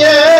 yeah.